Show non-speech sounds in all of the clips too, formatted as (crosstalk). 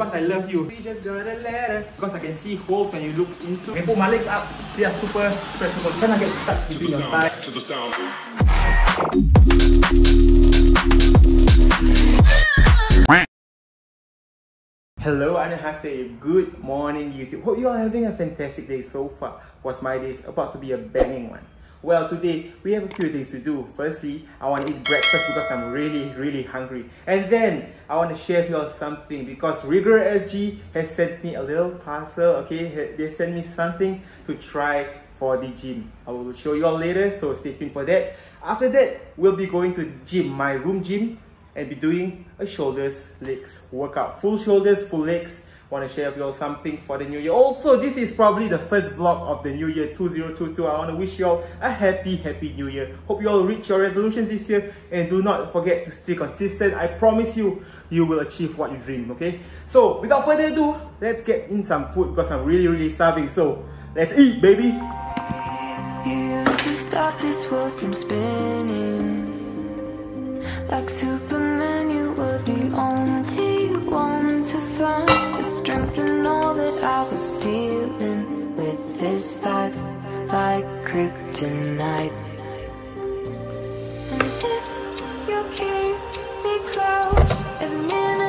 Because I love you. We just got a letter. Because I can see holes when you look into. I can put my legs up. They are super stretchable. You cannot get stuck between your thighs. to the sound. Hello, Anahase. Good morning, YouTube. Hope you are having a fantastic day so far. Was my day is about to be a banging one. Well, today we have a few things to do. Firstly, I want to eat breakfast because I'm really, really hungry. And then I want to share with you all something because Rigorer SG has sent me a little parcel. Okay, they sent me something to try for the gym. I will show you all later, so stay tuned for that. After that, we'll be going to gym, my room gym, and be doing a shoulders legs workout full shoulders full legs want to share with you all something for the new year? Also this is probably the first vlog of the new year 2022 i want to wish you all a happy happy new year. Hope you all reach your resolutions this year. And do not forget to stay consistent. I promise you you will achieve what you dream okay? So without further ado let's get in some food because i'm really really starving. So let's eat baby. Like Superman, you were the only I was dealing with this life like kryptonite. And if you keep me close, every minute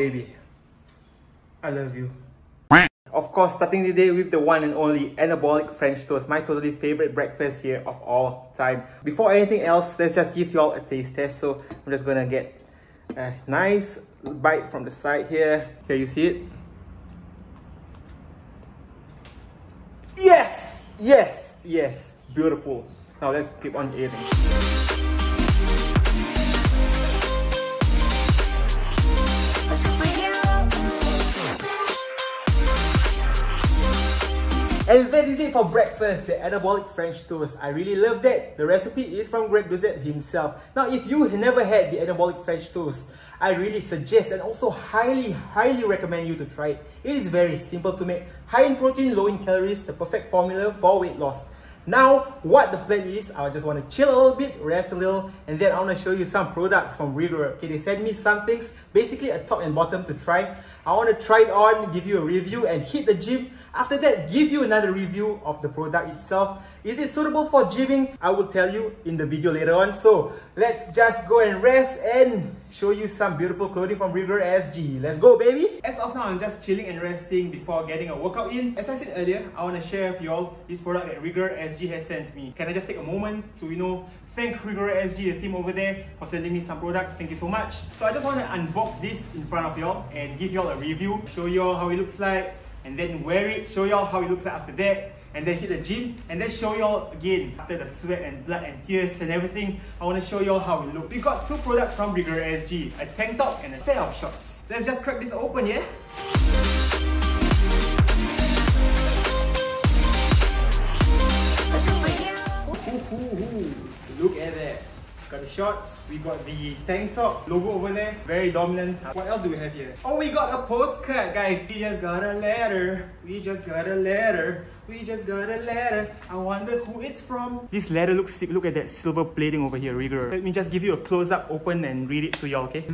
baby. I love you. Of course, starting the day with the one and only anabolic French toast, my totally favorite breakfast here of all time. Before anything else, let's just give y'all a taste test. So I'm just gonna get a nice bite from the side here. Here you see it. Yes! Yes! Yes! Beautiful. Now let's keep on eating. And that is it for breakfast, the anabolic French toast. I really love that. The recipe is from Greg Doucette himself. Now, if you never had the anabolic French toast, I really suggest and also highly, highly recommend you to try it. It is very simple to make, high in protein, low in calories, the perfect formula for weight loss. Now, what the plan is, I just want to chill a little bit, rest a little, and then I want to show you some products from Rigorer. Okay, they sent me some things, basically a top and bottom to try. I want to try it on, give you a review, and hit the gym. After that, give you another review of the product itself. Is it suitable for gymming? I will tell you in the video later on. So, let's just go and rest and show you some beautiful clothing from Rigorer SG. Let's go, baby! As of now, I'm just chilling and resting before getting a workout in. As I said earlier, I want to share with you all this product that Rigorer SG has sent me. Can I just take a moment to, you know, thank Rigorer SG, the team over there, for sending me some products. Thank you so much. So I just want to unbox this in front of y'all and give y'all a review, show y'all how it looks like, and then wear it, show y'all how it looks like after that, and then hit the gym, and then show y'all again after the sweat and blood and tears and everything. I want to show y'all how it looks. We got two products from Rigorer SG, a tank top and a pair of shorts. Let's just crack this open, yeah? Shorts, we got the tank top, logo over there, very dominant. What else do we have here? Oh, we got a postcard, guys. We just got a letter. We just got a letter. We just got a letter. I wonder who it's from. This letter looks sick. Look at that silver plating over here, Rigorer. Let me just give you a close-up, open and read it to y'all, okay? (laughs)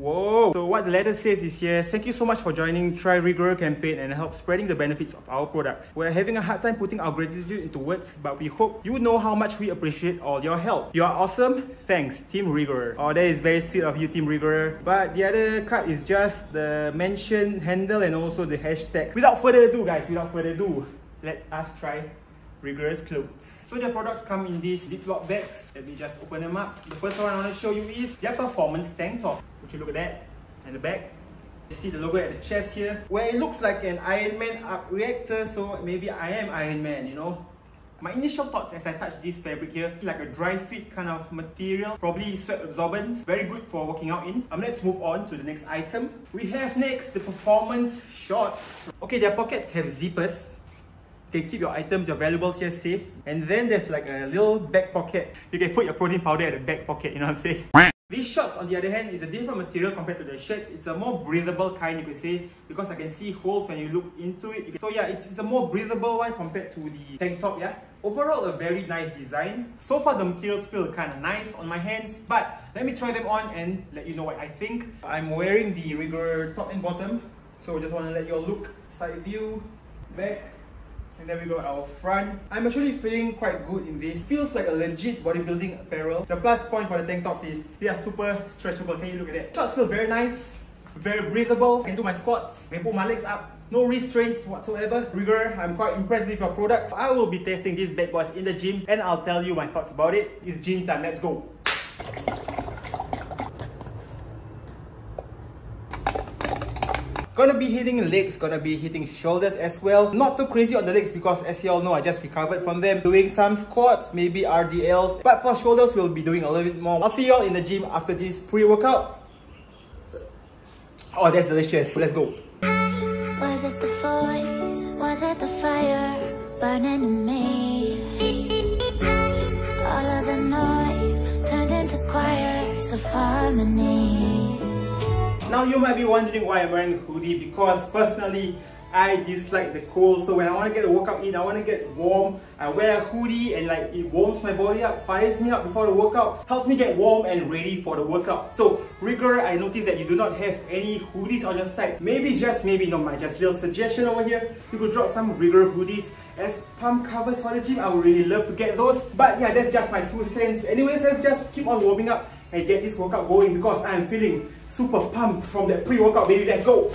Whoa! So what the letter says is here, thank you so much for joining Try Rigorer campaign and help spreading the benefits of our products. We're having a hard time putting our gratitude into words, but we hope you know how much we appreciate all your help. You are awesome. Thanks, Team Rigorer. Oh, that is very sweet of you, Team Rigorer. But the other card is just the mention handle and also the hashtag. Without further ado, guys, without further ado, let us try Rigorer's clothes. So the products come in these Ziploc bags. Let me just open them up. The first one I want to show you is their performance tank top. Would you look at that? And the back. You see the logo at the chest here, where it looks like an Iron Man arc reactor. So maybe I am Iron Man, you know. My initial thoughts as I touch this fabric here, like a dry fit kind of material, probably sweat absorbent, very good for working out in. Um, let's move on to the next item. We have next the performance shorts. Okay, their pockets have zippers. You can keep your items, your valuables here safe. And then there's like a little back pocket. You can put your protein powder at the back pocket, you know what I'm saying? These shorts, on the other hand, is a different material compared to the shirts. It's a more breathable kind, you could say, because I can see holes when you look into it. So yeah, it's, it's a more breathable one compared to the tank top, yeah? Overall, a very nice design. So far, the materials feel kind of nice on my hands, but let me try them on and let you know what I think. I'm wearing the regular top and bottom, so just want to let you all look. Side view, back, and then we got our front. I'm actually feeling quite good in this. Feels like a legit bodybuilding apparel. The plus point for the tank tops is they are super stretchable. Can you look at that? Shorts feel very nice, very breathable. I can do my squats, I can put my legs up. No restraints whatsoever. Rigorer, I'm quite impressed with your product. I will be testing these bad boys in the gym and I'll tell you my thoughts about it. It's gym time, let's go. Gonna be hitting legs, gonna be hitting shoulders as well. Not too crazy on the legs because as you all know, I just recovered from them. Doing some squats, maybe RDLs. But for shoulders, we'll be doing a little bit more. I'll see you all in the gym after this pre-workout. Oh, that's delicious. Let's go. Was it the voice? Was it the fire burning in me? All of the noise turned into choirs of harmony. Now you might be wondering why I'm wearing a hoodie because personally I dislike the cold. So when I want to get a workout in, I want to get warm. I wear a hoodie and like it warms my body up, fires me up before the workout helps me get warm and ready for the workout. So Rigorer, I noticed that you do not have any hoodies on your site maybe just maybe not my just little suggestion over here. You could drop some Rigorer hoodies as pump covers for the gym. I would really love to get those. But yeah that's just my two cents. Anyways let's just keep on warming up and get this workout going because I am feeling super pumped from that pre-workout. Baby let's go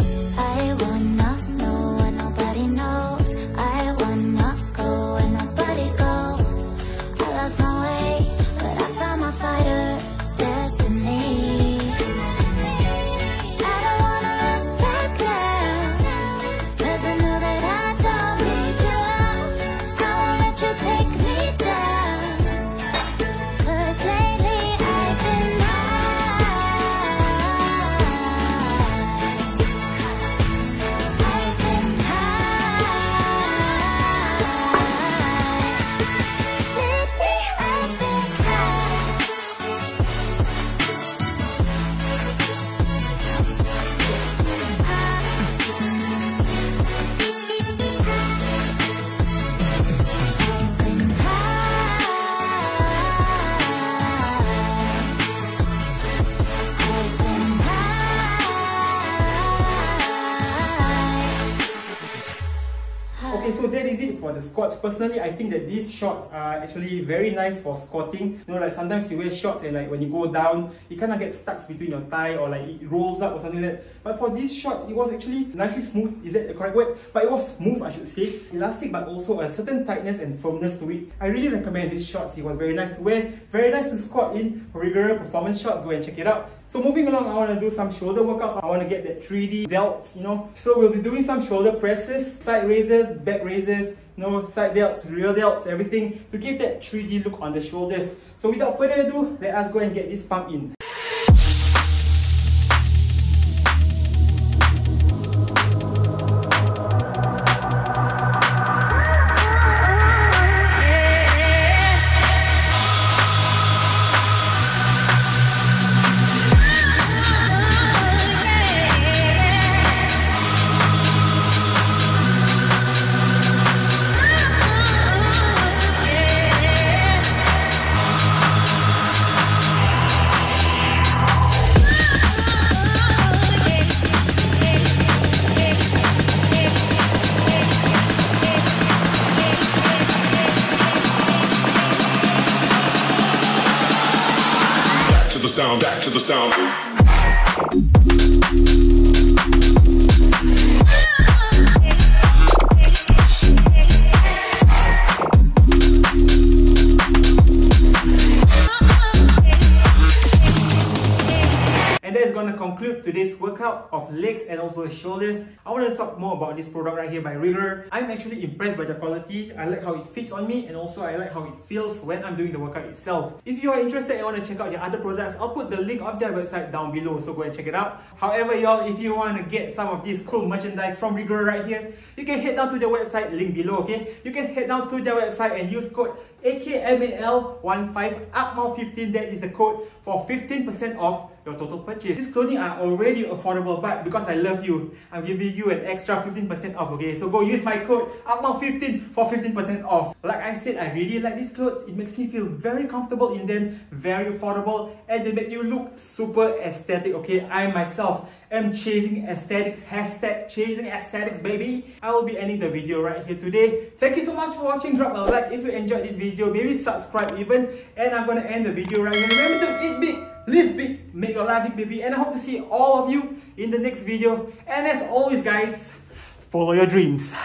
is for the squats. Personally, I think that these shorts are actually very nice for squatting. You know, like sometimes you wear shorts and like when you go down, it kind of gets stuck between your thigh or like it rolls up or something like that. But for these shorts, it was actually nicely smooth. Is that the correct word? But it was smooth, I should say. Elastic, but also a certain tightness and firmness to it. I really recommend these shorts. It was very nice to wear, very nice to squat in. Rigorer performance shorts. Go and check it out. So moving along, I want to do some shoulder workouts. I want to get that 3D delts, you know. So we'll be doing some shoulder presses, side raises, back raises, know, side delts, rear delts, everything to give that 3D look on the shoulders. So without further ado, let us go and get this pump in. Sound, back to the sound. That's gonna conclude today's workout of legs and also shoulders. I want to talk more about this product right here by Rigorer. I'm actually impressed by the quality. I like how it fits on me and also I like how it feels when I'm doing the workout itself. If you are interested and want to check out their other products, I'll put the link of their website down below, so go and check it out. However, y'all, if you want to get some of this cool merchandise from Rigorer right here, you can head down to their website, link below, okay? You can head down to their website and use code AKMAL15 UPMAL15 that is the code for 15% off your total purchase. These clothing are already affordable but because I love you, I'm giving you an extra 15% off okay. So go use my code AKMAL15 for 15% off. Like I said, I really like these clothes. It makes me feel very comfortable in them, very affordable and they make you look super aesthetic okay. I myself am chasing aesthetics, hashtag chasing aesthetics baby. I will be ending the video right here today. Thank you so much for watching. Drop a like if you enjoyed this video. Maybe subscribe even. And I'm gonna end the video right here. Remember to eat big, live big, make your life big baby. And I hope to see all of you in the next video. And as always guys, follow your dreams.